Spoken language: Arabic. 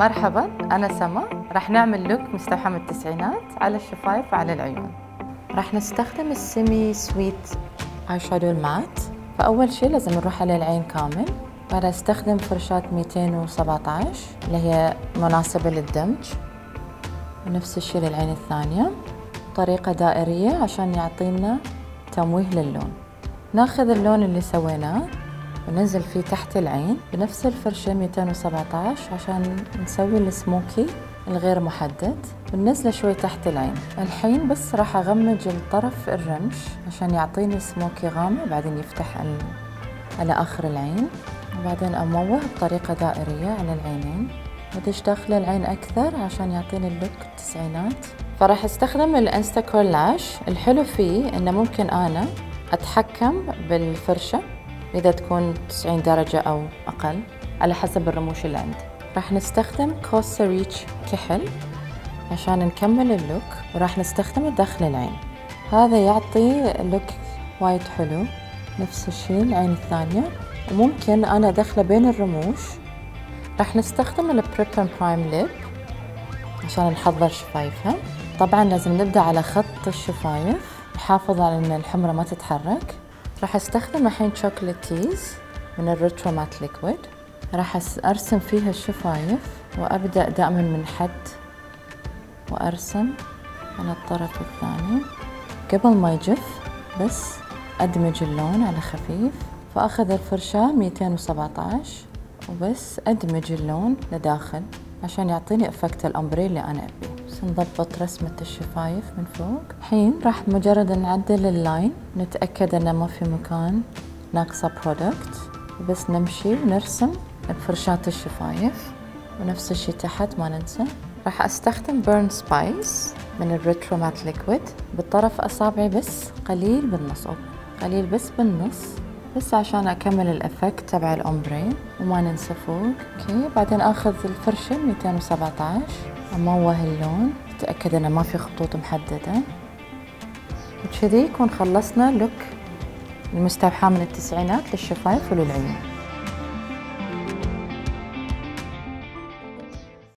مرحبا أنا سما. راح نعمل look مستوحى من التسعينات على الشفايف وعلى العيون. راح نستخدم ال Semi-Sweet eye shadow ال matte فأول شي لازم نروح على العين كامل. بعد استخدم فرشاة 217 اللي هي مناسبة للدمج. ونفس الشي للعين الثانية. طريقة دائرية عشان يعطينا تمويه للون. ناخذ اللون اللي سويناه. وننزل فيه تحت العين بنفس الفرشة 217 عشان نسوي السموكي الغير محدد. وننزله شوي تحت العين. الحين بس راح أغمق الطرف الرمش عشان يعطيني سموكي غامق بعدين يفتح على آخر العين. وبعدين أموه بطريقة دائرية على العينين. ودش داخل العين أكثر عشان يعطيني ال look التسعينات. فراح أستخدم ال Instacurl Lash. الحلو فيه إنه ممكن أنا أتحكم بالفرشة إذا تكون 90 درجة أو أقل على حسب الرموش اللي عندي. راح نستخدم Costa Riche كحل عشان نكمل ال look وراح نستخدمه داخل العين. هذا يعطي look وايد حلو نفس الشيء العين الثانية. وممكن أنا أدخله بين الرموش. راح نستخدم ال Prep Prime Lip عشان نحضر شفايفها. طبعا لازم نبدأ على خط الشفايف نحافظ على إن الحمرة ما تتحرك. راح أستخدم الحين Chocolatize من ال Retro Matte Liquid راح أرسم فيها الشفايف وأبدأ دائما من حد وأرسم على الطرف الثاني. قبل ما يجف بس أدمج اللون على خفيف. فأخذ الفرشاة 217 وبس أدمج اللون لداخل عشان يعطيني effect ال ombre اللي أنا أبيه. بس نضبط رسمة الشفايف من فوق. الحين راح مجرد نعدل ال line نتأكد إنه ما في مكان ناقصة product وبس نمشي ونرسم بفرشاة الشفايف. ونفس الشي تحت ما ننسى. راح أستخدم Burnt Spice من ال Retro Matte Liquid بالطرف أصابعي بس قليل بالنص. قليل بس بالنص. بس عشان أكمل ال effect تبع ال ombre وما ننسى فوق OK بعدين آخذ الفرشة 217 اموه اللون اتاكد إنه ما في خطوط محددة. وكذي يكون خلصنا look المستوحاة من التسعينات للشفايف وللعيون.